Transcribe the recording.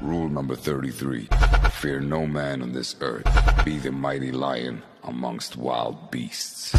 Rule number 33 Fear no man on this earth, be the mighty lion amongst wild beasts.